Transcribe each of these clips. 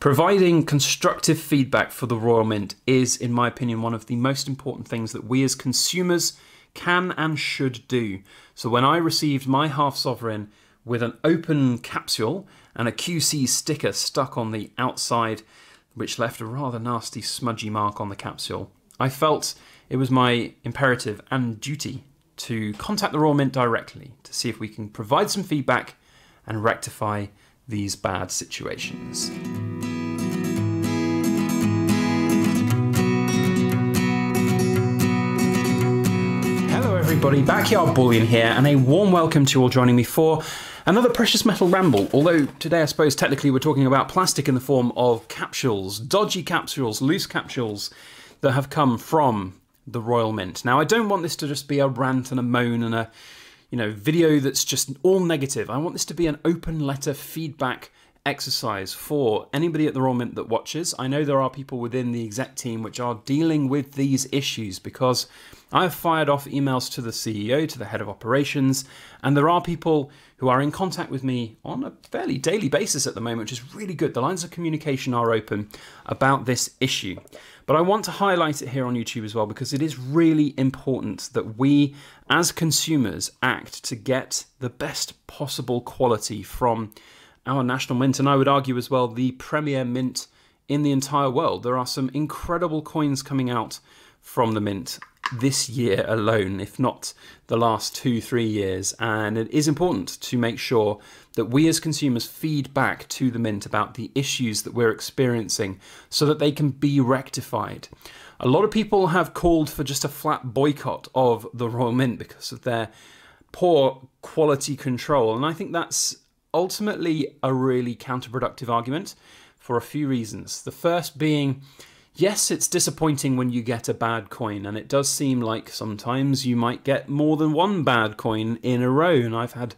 Providing constructive feedback for the Royal Mint is, in my opinion, one of the most important things that we as consumers can and should do. So when I received my half sovereign with an open capsule and a QC sticker stuck on the outside, which left a rather nasty smudgy mark on the capsule, I felt it was my imperative and duty to contact the Royal Mint directly to see if we can provide some feedback and rectify these bad situations. Everybody, Backyard Bullion here, and a warm welcome to all joining me for another precious metal ramble. Although today, I suppose, technically, we're talking about plastic in the form of capsules, dodgy capsules, loose capsules that have come from the Royal Mint. Now, I don't want this to just be a rant and a moan and a you know video that's just all negative. I want this to be an open letter feedback exercise for anybody at the Royal Mint that watches. I know there are people within the exec team which are dealing with these issues because I've fired off emails to the CEO, to the head of operations, and there are people who are in contact with me on a fairly daily basis at the moment, which is really good. The lines of communication are open about this issue. But I want to highlight it here on YouTube as well because it is really important that we, as consumers, act to get the best possible quality from our national mint, and I would argue as well the premier mint in the entire world. There are some incredible coins coming out from the mint this year alone, if not the last two, three years. And it is important to make sure that we as consumers feed back to the mint about the issues that we're experiencing so that they can be rectified. A lot of people have called for just a flat boycott of the Royal Mint because of their poor quality control. And I think that's ultimately a really counterproductive argument for a few reasons. The first being, yes, it's disappointing when you get a bad coin, and it does seem like sometimes you might get more than one bad coin in a row. And I've had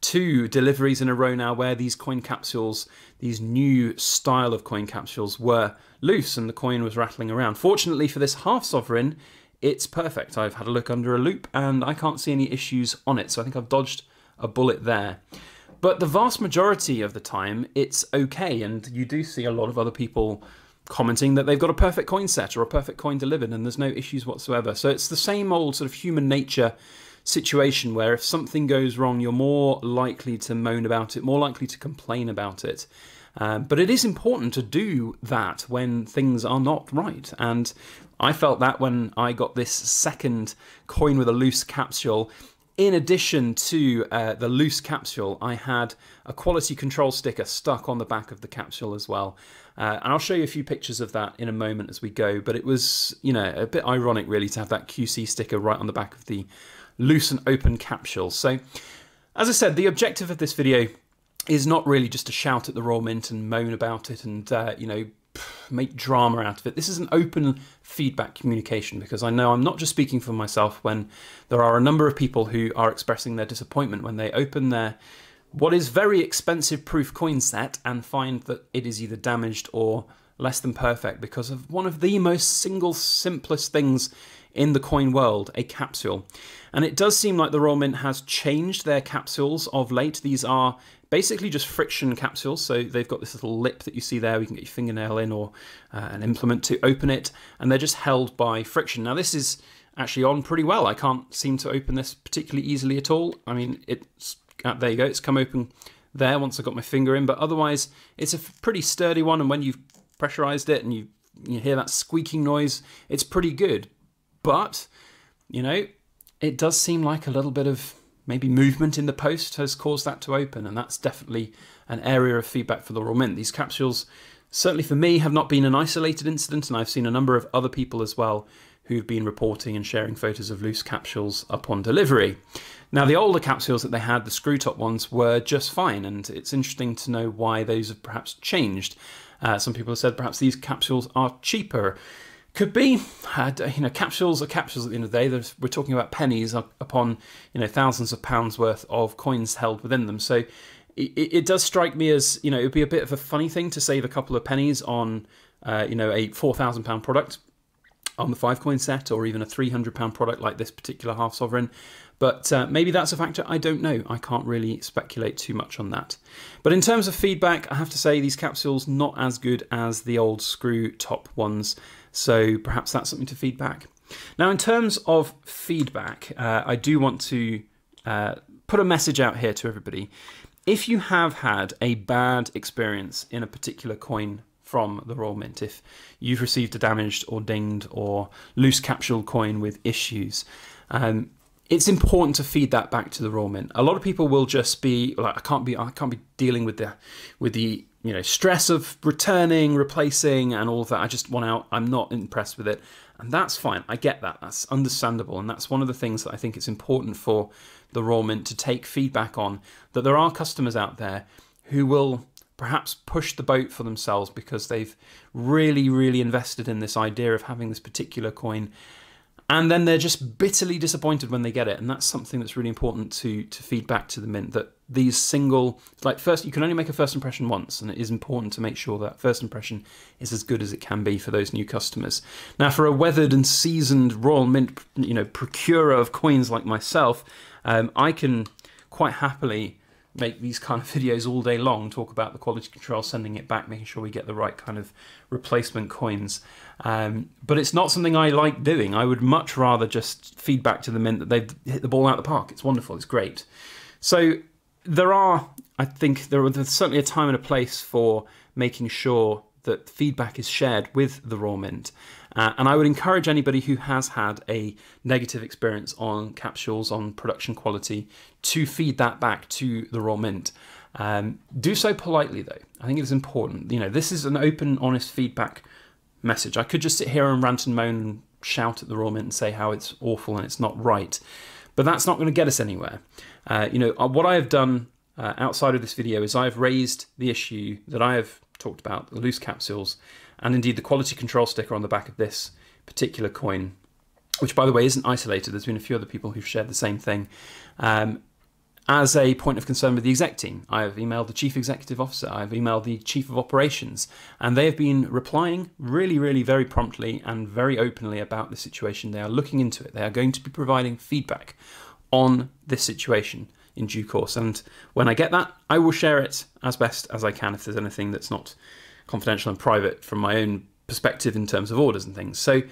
two deliveries in a row now where these coin capsules, these new style of coin capsules, were loose and the coin was rattling around. Fortunately for this half sovereign, it's perfect. I've had a look under a loupe and I can't see any issues on it, so I think I've dodged a bullet there. But the vast majority of the time, it's okay, and you do see a lot of other people commenting that they've got a perfect coin set or a perfect coin delivered, and there's no issues whatsoever. So it's the same old sort of human nature situation where if something goes wrong, you're more likely to moan about it, more likely to complain about it. Um, but it is important to do that when things are not right. And I felt that when I got this second coin with a loose capsule in addition to uh, the loose capsule, I had a quality control sticker stuck on the back of the capsule as well. Uh, and I'll show you a few pictures of that in a moment as we go. But it was, you know, a bit ironic really to have that QC sticker right on the back of the loose and open capsule. So, as I said, the objective of this video is not really just to shout at the Royal Mint and moan about it and, uh, you know, make drama out of it. This is an open feedback communication because I know I'm not just speaking for myself when there are a number of people who are expressing their disappointment when they open their what is very expensive proof coin set and find that it is either damaged or less than perfect because of one of the most single simplest things in the coin world, a capsule. And it does seem like the Royal Mint has changed their capsules of late. These are basically just friction capsules. So they've got this little lip that you see there. You can get your fingernail in or uh, an implement to open it, and they're just held by friction. Now this is actually on pretty well. I can't seem to open this particularly easily at all. I mean, it's uh, there you go. It's come open there once I got my finger in, but otherwise it's a pretty sturdy one. And when you've pressurized it and you you hear that squeaking noise, it's pretty good. But you know, it does seem like a little bit of maybe movement in the post has caused that to open, and that's definitely an area of feedback for the Royal Mint. These capsules, certainly for me, have not been an isolated incident, and I've seen a number of other people as well who've been reporting and sharing photos of loose capsules upon delivery. Now, the older capsules that they had, the screw top ones, were just fine, and it's interesting to know why those have perhaps changed. Uh, some people have said perhaps these capsules are cheaper. Could be, uh, you know, capsules are capsules at the end of the day. There's, we're talking about pennies upon, you know, thousands of pounds worth of coins held within them. So it, it does strike me as, you know, it would be a bit of a funny thing to save a couple of pennies on, uh, you know, a four thousand pound product on the five coin set, or even a three hundred pound product like this particular half sovereign. But uh, maybe that's a factor. I don't know. I can't really speculate too much on that. But in terms of feedback, I have to say these capsules not as good as the old screw top ones. So perhaps that's something to feedback. Now, in terms of feedback, uh, I do want to uh, put a message out here to everybody. If you have had a bad experience in a particular coin from the Royal Mint, if you've received a damaged or dinged or loose capsule coin with issues, um, it's important to feed that back to the Royal Mint. A lot of people will just be like, I can't be, I can't be dealing with the, with the you know stress of returning, replacing, and all of that. I just want out. I'm not impressed with it, and that's fine. I get that. That's understandable, and that's one of the things that I think it's important for the Royal Mint to take feedback on. That there are customers out there who will perhaps push the boat for themselves because they've really, really invested in this idea of having this particular coin and then they're just bitterly disappointed when they get it. And that's something that's really important to to feed back to the mint that these single like first you can only make a first impression once and it is important to make sure that first impression is as good as it can be for those new customers. Now for a weathered and seasoned royal mint you know procurer of coins like myself um, i can quite happily make these kind of videos all day long, talk about the quality control, sending it back, making sure we get the right kind of replacement coins. Um, but it's not something I like doing. I would much rather just feedback to the mint that they've hit the ball out of the park. It's wonderful. It's great. So there are, I think, there are, there's certainly a time and a place for making sure that feedback is shared with the Royal Mint. Uh, and I would encourage anybody who has had a negative experience on capsules, on production quality, to feed that back to the Royal Mint. Um, do so politely, though. I think it is important. You know, this is an open, honest feedback message. I could just sit here and rant and moan and shout at the Royal Mint and say how it's awful and it's not right, but that's not going to get us anywhere. Uh, you know, uh, what I have done uh, outside of this video is I've raised the issue that I have talked about, the loose capsules, and indeed the quality control sticker on the back of this particular coin, which by the way isn't isolated. There's been a few other people who've shared the same thing. Um, as a point of concern with the exec team, I have emailed the chief executive officer, I've emailed the chief of operations, and they have been replying really, really very promptly and very openly about the situation. They are looking into it. They are going to be providing feedback on this situation in due course. And when I get that, I will share it as best as I can if there's anything that's not confidential and private from my own perspective in terms of orders and things. So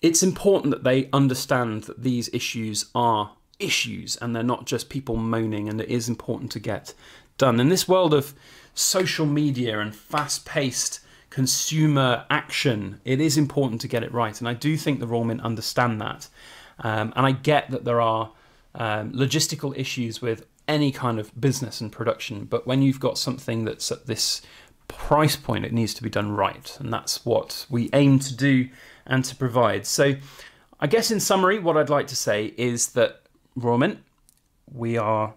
it's important that they understand that these issues are issues and they're not just people moaning, and it is important to get done. In this world of social media and fast paced consumer action, it is important to get it right. And I do think the Royal Mint understand that. Um, and I get that there are um, logistical issues with any kind of business and production, but when you've got something that's at this price point, it needs to be done right. And that's what we aim to do and to provide. So, I guess in summary, what I'd like to say is that Royal Mint, we are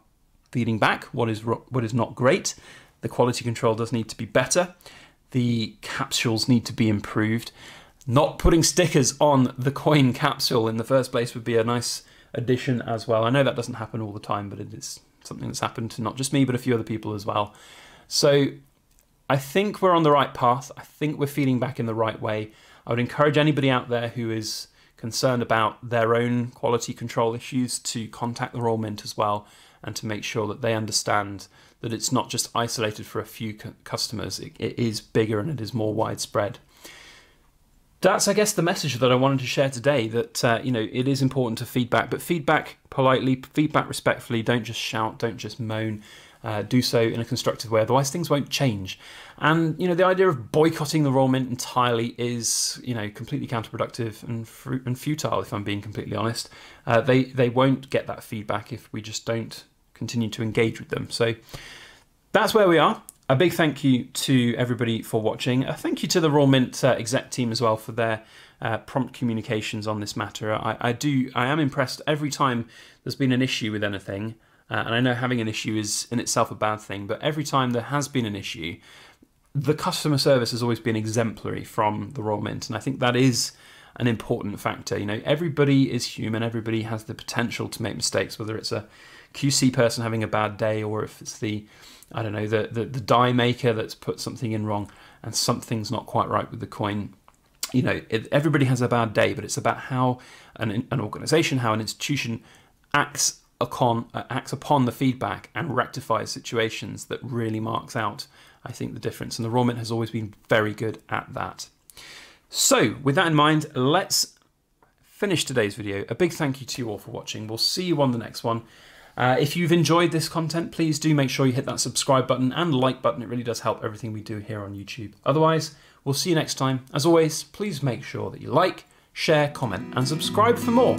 feeding back what is what is not great. The quality control does need to be better. The capsules need to be improved. Not putting stickers on the coin capsule in the first place would be a nice addition as well. I know that doesn't happen all the time, but it is something that's happened to not just me, but a few other people as well. So I think we're on the right path. I think we're feeding back in the right way. I would encourage anybody out there who is concerned about their own quality control issues to contact the Royal Mint as well and to make sure that they understand that it's not just isolated for a few customers, it, it is bigger and it is more widespread. That's, I guess, the message that I wanted to share today. That uh, you know, it is important to feedback, but feedback politely, feedback respectfully. Don't just shout, don't just moan uh, do so in a constructive way. Otherwise, things won't change. And you know, the idea of boycotting the Royal Mint entirely is you know completely counterproductive and and futile. If I'm being completely honest, uh, they they won't get that feedback if we just don't continue to engage with them. So that's where we are. A big thank you to everybody for watching. A thank you to the Royal Mint uh, exec team as well for their uh, prompt communications on this matter. I, I do I am impressed every time there's been an issue with anything. Uh, and I know having an issue is in itself a bad thing, but every time there has been an issue, the customer service has always been exemplary from the Royal Mint, and I think that is an important factor. You know, everybody is human, everybody has the potential to make mistakes, whether it's a QC person having a bad day or if it's the I don't know the, the, the die maker that's put something in wrong and something's not quite right with the coin. You know, it, everybody has a bad day, but it's about how an, an organization, how an institution acts upon, uh, acts upon the feedback and rectifies situations that really marks out, I think, the difference. And the Royal Mint has always been very good at that. So, with that in mind, let's finish today's video. A big thank you to you all for watching. We'll see you on the next one. Uh, if you've enjoyed this content, please do make sure you hit that subscribe button and like button. It really does help everything we do here on YouTube. Otherwise, we'll see you next time. As always, please make sure that you like, share, comment, and subscribe for more.